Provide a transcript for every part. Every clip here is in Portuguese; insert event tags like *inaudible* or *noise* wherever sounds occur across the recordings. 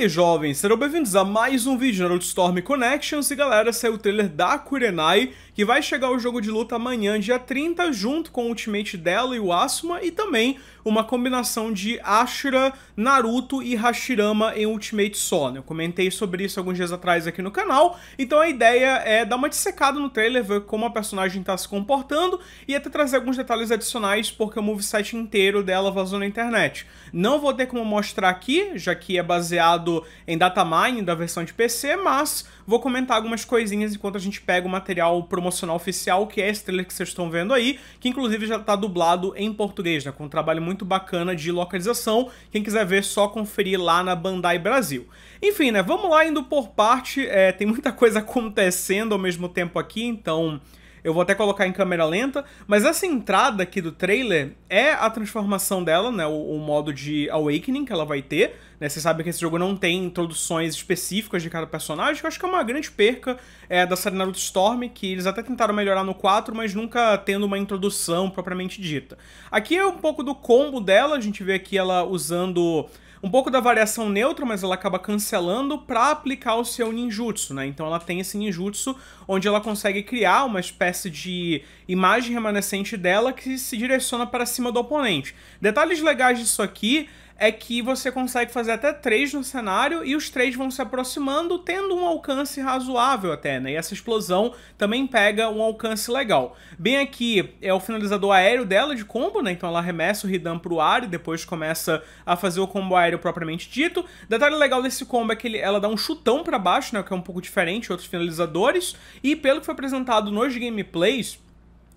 aí, jovens? Serão bem-vindos a mais um vídeo Naruto Storm Connections e galera, saiu o trailer da Kurenai que vai chegar o jogo de luta amanhã, dia 30, junto com o ultimate dela e o Asuma, e também uma combinação de Ashura, Naruto e Hashirama em ultimate só, né? Eu comentei sobre isso alguns dias atrás aqui no canal, então a ideia é dar uma dissecada no trailer, ver como a personagem tá se comportando e até trazer alguns detalhes adicionais, porque o moveset inteiro dela vazou na internet. Não vou ter como mostrar aqui, já que é baseado em datamine da versão de PC, mas vou comentar algumas coisinhas enquanto a gente pega o material promocional oficial, que é esse trailer que vocês estão vendo aí, que inclusive já está dublado em português, né, com um trabalho muito bacana de localização. Quem quiser ver, só conferir lá na Bandai Brasil. Enfim, né, vamos lá indo por parte, é, tem muita coisa *laughs* acontecendo ao mesmo tempo aqui, então... Eu vou até colocar em câmera lenta, mas essa entrada aqui do trailer é a transformação dela, né? O, o modo de Awakening que ela vai ter. Né? Você sabe que esse jogo não tem introduções específicas de cada personagem, que eu acho que é uma grande perca é, da série Naruto Storm, que eles até tentaram melhorar no 4, mas nunca tendo uma introdução propriamente dita. Aqui é um pouco do combo dela, a gente vê aqui ela usando um pouco da variação neutra, mas ela acaba cancelando para aplicar o seu ninjutsu, né? Então ela tem esse ninjutsu onde ela consegue criar uma espécie de imagem remanescente dela que se direciona para cima do oponente. Detalhes legais disso aqui é que você consegue fazer até três no cenário e os três vão se aproximando, tendo um alcance razoável até, né? E essa explosão também pega um alcance legal. Bem aqui é o finalizador aéreo dela de combo, né? Então ela arremessa o Hidan pro ar e depois começa a fazer o combo aéreo propriamente dito. Detalhe legal desse combo é que ele, ela dá um chutão para baixo, né? Que é um pouco diferente de outros finalizadores. E pelo que foi apresentado nos gameplays,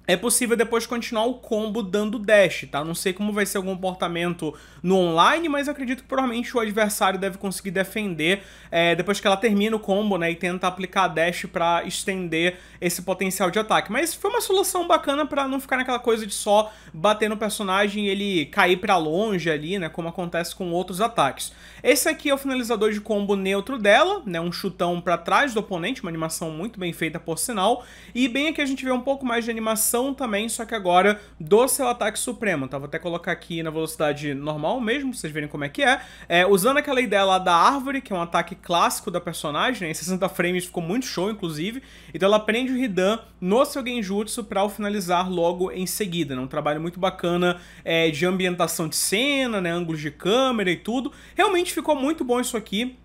é possível depois continuar o combo dando dash, tá? Não sei como vai ser o comportamento no online, mas acredito que provavelmente o adversário deve conseguir defender é, depois que ela termina o combo, né? E tenta aplicar dash pra estender esse potencial de ataque. Mas foi uma solução bacana pra não ficar naquela coisa de só bater no personagem e ele cair pra longe ali, né? Como acontece com outros ataques. Esse aqui é o finalizador de combo neutro dela, né? Um chutão pra trás do oponente, uma animação muito bem feita por sinal. E bem aqui a gente vê um pouco mais de animação ação também, só que agora do seu ataque supremo, tá? Vou até colocar aqui na velocidade normal mesmo, pra vocês verem como é que é. é usando aquela ideia lá da árvore, que é um ataque clássico da personagem, né? Em 60 frames ficou muito show, inclusive. Então ela prende o Hidan no seu Genjutsu pra o finalizar logo em seguida, né? Um trabalho muito bacana é, de ambientação de cena, né? Ângulos de câmera e tudo. Realmente ficou muito bom isso aqui.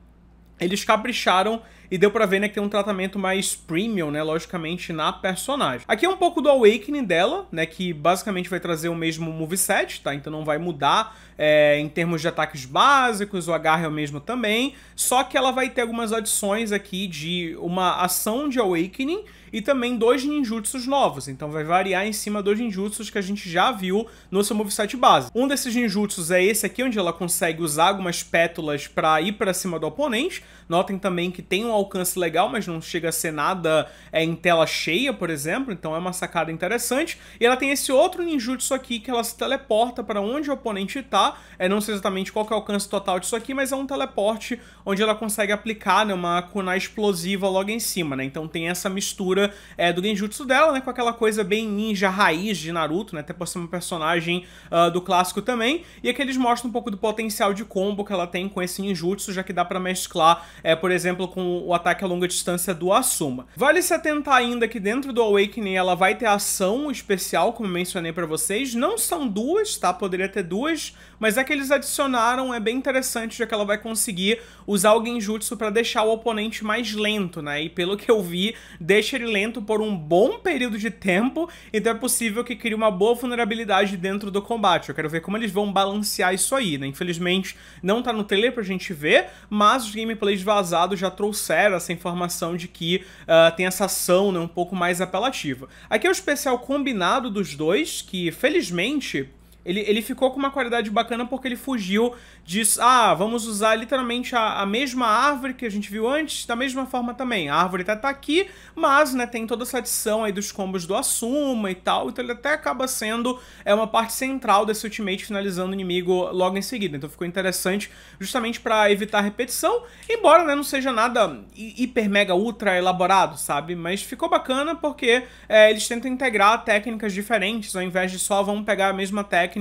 Eles capricharam e deu pra ver, né, que tem um tratamento mais premium, né, logicamente, na personagem. Aqui é um pouco do Awakening dela, né, que basicamente vai trazer o mesmo moveset, tá? Então não vai mudar é, em termos de ataques básicos, o agarre é o mesmo também, só que ela vai ter algumas adições aqui de uma ação de Awakening e também dois ninjutsus novos, então vai variar em cima dos ninjutsus que a gente já viu no seu moveset base. Um desses ninjutsus é esse aqui, onde ela consegue usar algumas pétalas para ir para cima do oponente. Notem também que tem um alcance legal, mas não chega a ser nada é, em tela cheia, por exemplo, então é uma sacada interessante. E ela tem esse outro ninjutsu aqui que ela se teleporta para onde o oponente está. É, não sei exatamente qual é o alcance total disso aqui, mas é um teleporte onde ela consegue aplicar né, uma kunai explosiva logo em cima, né? Então tem essa mistura é, do genjutsu dela, né, com aquela coisa bem ninja raiz de Naruto, né? Até por ser uma personagem uh, do clássico também. E aqui eles mostram um pouco do potencial de combo que ela tem com esse ninjutsu, já que dá para mesclar, é, por exemplo, com o ataque a longa distância do Asuma. Vale se atentar ainda que dentro do Awakening ela vai ter ação especial, como mencionei para vocês. Não são duas, tá? Poderia ter duas, mas é que eles adicionaram, é bem interessante, já que ela vai conseguir usar o Genjutsu para deixar o oponente mais lento, né? E pelo que eu vi, deixa ele lento por um bom período de tempo, então é possível que crie uma boa vulnerabilidade dentro do combate. Eu quero ver como eles vão balancear isso aí, né? Infelizmente, não tá no trailer pra gente ver, mas os gameplays vazados já trouxeram essa informação de que uh, tem essa ação né, um pouco mais apelativa. Aqui é o especial combinado dos dois, que felizmente ele, ele ficou com uma qualidade bacana porque ele fugiu diz, ah, vamos usar literalmente a, a, mesma árvore que a gente viu antes, da mesma forma também. A árvore tá, tá aqui, mas, né, tem toda essa adição aí dos combos do Asuma e tal, então ele até acaba sendo é uma parte central desse ultimate finalizando o inimigo logo em seguida. Então ficou interessante justamente para evitar repetição, embora, né, não seja nada hiper, mega, ultra elaborado, sabe? Mas ficou bacana porque é, eles tentam integrar técnicas diferentes, ao invés de só vamos pegar a mesma técnica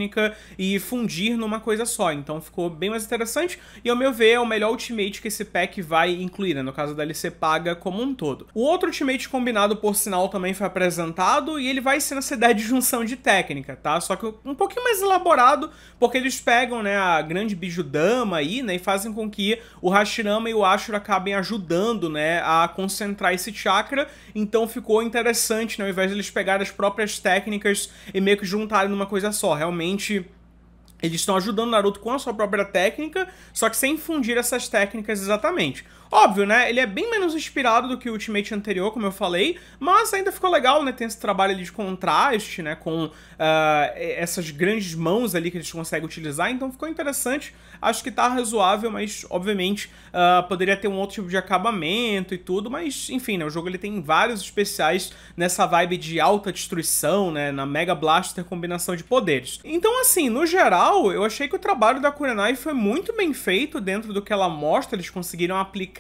e fundir numa coisa só. Então ficou bem mais interessante, e ao meu ver é o melhor ultimate que esse pack vai incluir, né? No caso da DLC paga como um todo. O outro ultimate combinado, por sinal, também foi apresentado, e ele vai ser nessa ideia de junção de técnica, tá? Só que um pouquinho mais elaborado, porque eles pegam, né, a grande Bijudama aí, né, e fazem com que o Hashirama e o Ashura acabem ajudando, né, a concentrar esse chakra, então ficou interessante, né, ao invés de eles pegarem as próprias técnicas e meio que juntarem numa coisa só, realmente eles estão ajudando o Naruto com a sua própria técnica, só que sem fundir essas técnicas exatamente. Óbvio, né? Ele é bem menos inspirado do que o Ultimate anterior, como eu falei, mas ainda ficou legal, né? Tem esse trabalho ali de contraste, né? Com uh, essas grandes mãos ali que eles conseguem utilizar, então ficou interessante. Acho que tá razoável, mas obviamente uh, poderia ter um outro tipo de acabamento e tudo, mas enfim, né? O jogo ele tem vários especiais nessa vibe de alta destruição, né? Na Mega Blaster combinação de poderes. Então, assim, no geral, eu achei que o trabalho da Kurenai foi muito bem feito dentro do que ela mostra, eles conseguiram aplicar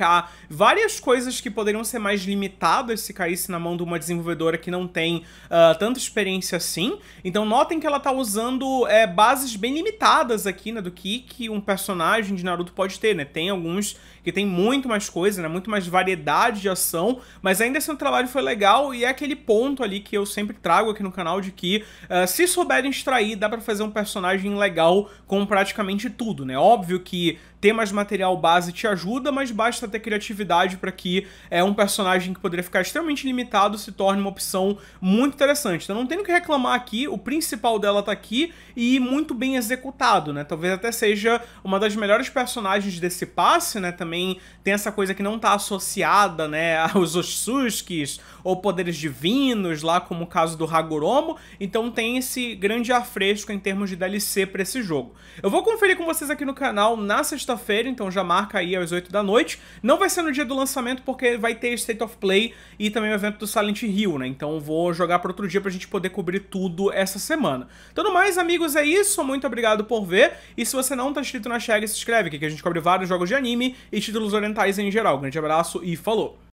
várias coisas que poderiam ser mais limitadas se caísse na mão de uma desenvolvedora que não tem uh, tanta experiência assim. Então notem que ela tá usando é, bases bem limitadas aqui, né, do que, que um personagem de Naruto pode ter, né? Tem alguns que tem muito mais coisa, né, muito mais variedade de ação, mas ainda assim o trabalho foi legal e é aquele ponto ali que eu sempre trago aqui no canal de que uh, se souberem extrair, dá pra fazer um personagem legal com praticamente tudo, né? Óbvio que ter mais material base te ajuda, mas basta ter criatividade para que é, um personagem que poderia ficar extremamente limitado se torne uma opção muito interessante. Então não tem o que reclamar aqui, o principal dela tá aqui e muito bem executado, né? Talvez até seja uma das melhores personagens desse passe, né? Também tem essa coisa que não tá associada, né, *laughs* aos Otsukis ou poderes divinos, lá como o caso do Hagoromo, então tem esse grande ar fresco em termos de DLC para esse jogo. Eu vou conferir com vocês aqui no canal na sexta sexta-feira, então já marca aí às 8 da noite. Não vai ser no dia do lançamento, porque vai ter State of Play e também o evento do Silent Hill, né? Então vou jogar para outro dia pra gente poder cobrir tudo essa semana. Tudo mais, amigos, é isso. Muito obrigado por ver. E se você não tá inscrito na Chega, se inscreve aqui, que a gente cobre vários jogos de anime e títulos orientais em geral. Grande abraço e falou!